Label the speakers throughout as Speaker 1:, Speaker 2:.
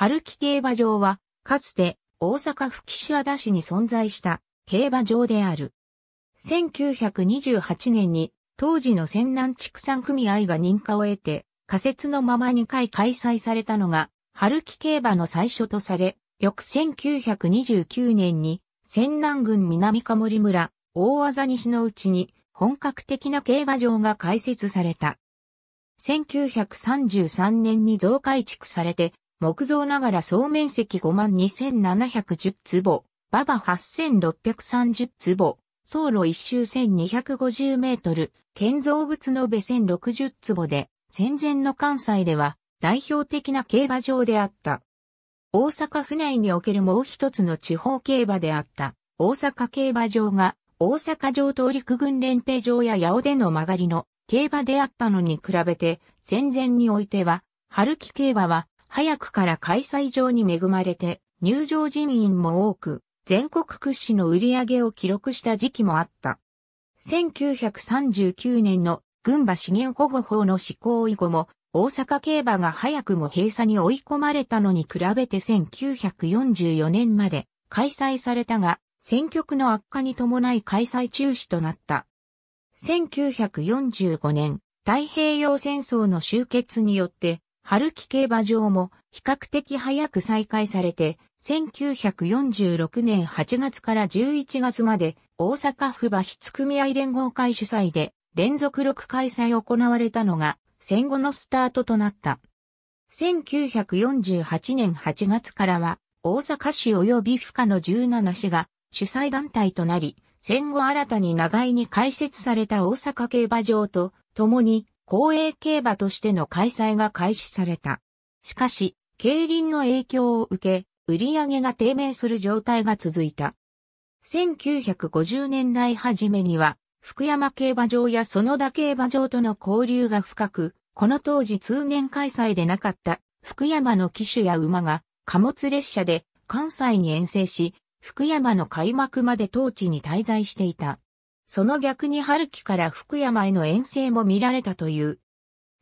Speaker 1: 春木競馬場は、かつて大阪府岸和田市に存在した競馬場である。1928年に当時の仙南畜産組合が認可を得て仮設のまま2回開催されたのが春木競馬の最初とされ、翌1929年に仙南郡南か森村大技西のうちに本格的な競馬場が開設された。1933年に増改築されて、木造ながら総面積52,710坪、馬場8,630坪、走路一周1250メートル、建造物のべ1060坪で、戦前の関西では代表的な競馬場であった。大阪府内におけるもう一つの地方競馬であった。大阪競馬場が大阪城東陸軍連兵場や八尾での曲がりの競馬であったのに比べて戦前においては春季競馬は早くから開催場に恵まれて入場人員も多く全国屈指の売り上げを記録した時期もあった。1939年の群馬資源保護法の施行以後も大阪競馬が早くも閉鎖に追い込まれたのに比べて1944年まで開催されたが、戦局の悪化に伴い開催中止となった。1945年、太平洋戦争の終結によって、春木競馬場も比較的早く再開されて、1946年8月から11月まで大阪府馬筆組合連合会主催で連続6開催行われたのが戦後のスタートとなった。1948年8月からは、大阪市及び府下の17市が主催団体となり、戦後新たに長井に開設された大阪競馬場と共に公営競馬としての開催が開始された。しかし、競輪の影響を受け、売り上げが低迷する状態が続いた。1950年代初めには、福山競馬場や園田競馬場との交流が深く、この当時通年開催でなかった福山の騎手や馬が貨物列車で関西に遠征し、福山の開幕まで当地に滞在していた。その逆に春季から福山への遠征も見られたという。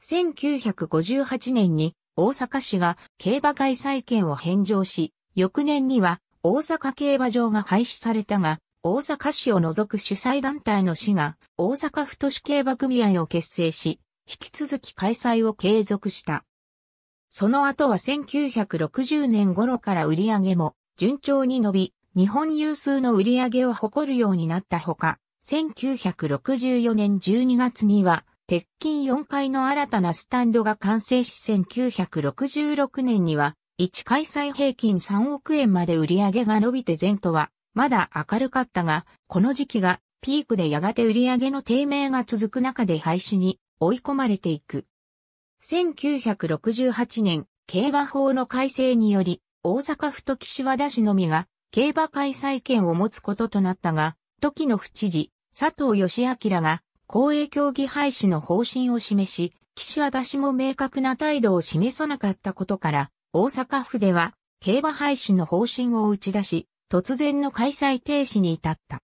Speaker 1: 1958年に大阪市が競馬開催権を返上し、翌年には大阪競馬場が廃止されたが、大阪市を除く主催団体の市が大阪府都市競馬組合を結成し、引き続き開催を継続した。その後は1960年頃から売り上げも順調に伸び、日本有数の売り上げを誇るようになったほか、1964年12月には、鉄筋4階の新たなスタンドが完成し1966年には、1開催平均3億円まで売り上げが伸びて前途はまだ明るかったが、この時期がピークでやがて売り上げの低迷が続く中で廃止に追い込まれていく。1968年、競馬法の改正により、大阪府と岸和田市のみが競馬開催権を持つこととなったが、時の府知事、佐藤義明が公営競技廃止の方針を示し、岸和田市も明確な態度を示さなかったことから、大阪府では競馬廃止の方針を打ち出し、突然の開催停止に至った。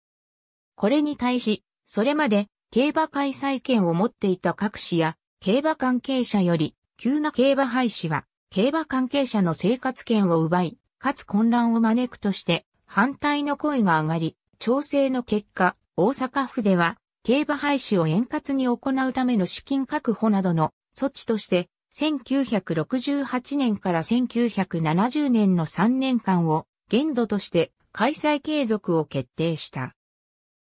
Speaker 1: これに対し、それまで競馬開催権を持っていた各市や競馬関係者より、急な競馬廃止は、競馬関係者の生活権を奪い、かつ混乱を招くとして、反対の声が上がり、調整の結果、大阪府では、競馬廃止を円滑に行うための資金確保などの措置として、1968年から1970年の3年間を限度として開催継続を決定した。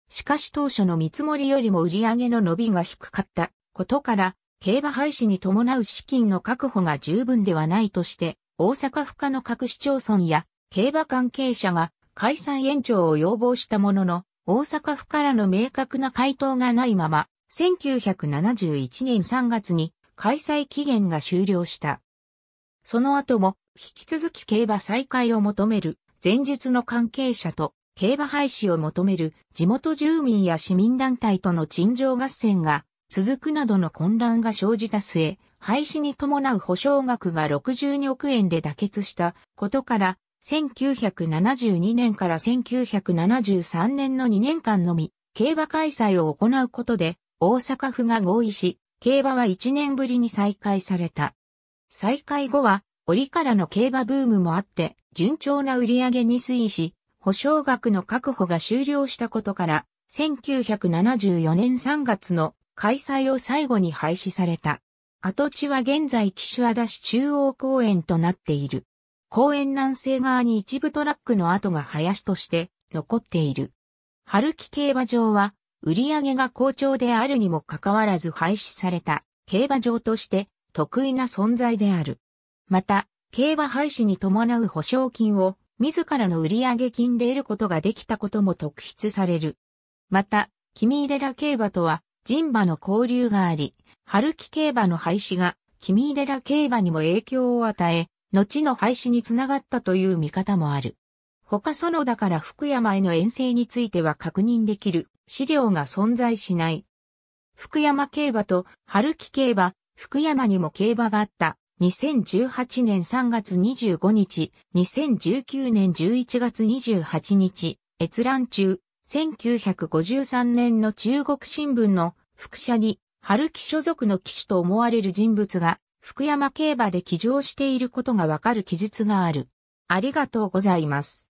Speaker 1: しかし当初の見積もりよりも売上の伸びが低かったことから、競馬廃止に伴う資金の確保が十分ではないとして、大阪府下の各市町村や競馬関係者が開催延長を要望したものの、大阪府からの明確な回答がないまま、1971年3月に開催期限が終了した。その後も引き続き競馬再開を求める前述の関係者と競馬廃止を求める地元住民や市民団体との陳情合戦が続くなどの混乱が生じた末、廃止に伴う保証額が62億円で妥結したことから、1972年から1973年の2年間のみ、競馬開催を行うことで、大阪府が合意し、競馬は1年ぶりに再開された。再開後は、折からの競馬ブームもあって、順調な売り上げに推移し、保証額の確保が終了したことから、1974年3月の開催を最後に廃止された。跡地は現在岸和田市中央公園となっている。公園南西側に一部トラックの跡が林として残っている。春木競馬場は売り上げが好調であるにもかかわらず廃止された競馬場として得意な存在である。また、競馬廃止に伴う保証金を自らの売上金で得ることができたことも特筆される。また、君入れら競馬とは人馬の交流があり、春木競馬の廃止が、君入れら競馬にも影響を与え、後の廃止につながったという見方もある。他園田から福山への遠征については確認できる。資料が存在しない。福山競馬と春木競馬、福山にも競馬があった。2018年3月25日、2019年11月28日、閲覧中、1953年の中国新聞の副社に、春木所属の騎手と思われる人物が、福山競馬で騎乗していることがわかる記述がある。ありがとうございます。